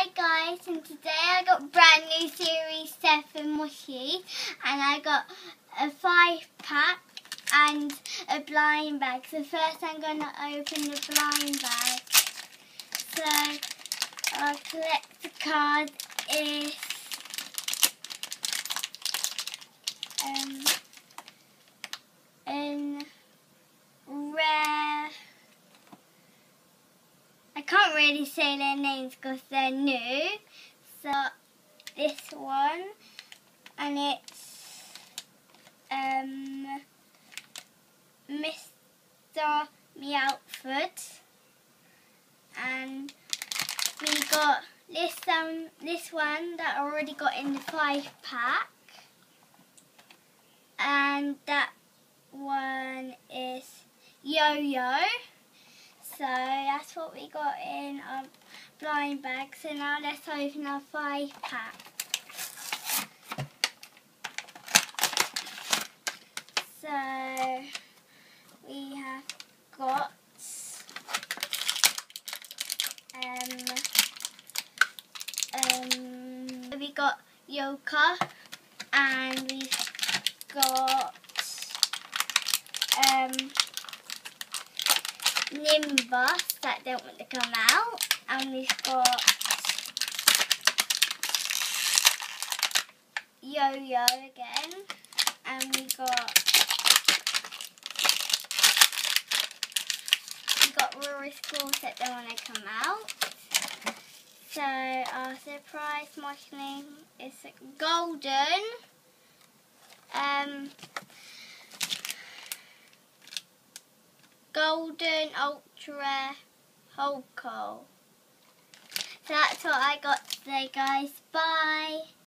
Hi guys, and today I got brand new Series 7 Moshi, and I got a 5 pack and a blind bag. So first I'm going to open the blind bag. So our collector card is um, in rare Really say their names because they're new. So this one, and it's um, Mr. Meowford, and we got this um this one that I already got in the five pack, and that one is Yo-Yo. So that's what we got in our blind bag. So now let's open our five pack. So we have got um um we got Yoka and we've got um Nimbus that don't want to come out. And we've got Yo-Yo again. And we got we got Rory Schools that don't want to come out. So our surprise marketing is golden. Um Golden Ultra Holco. That's what I got today guys. Bye.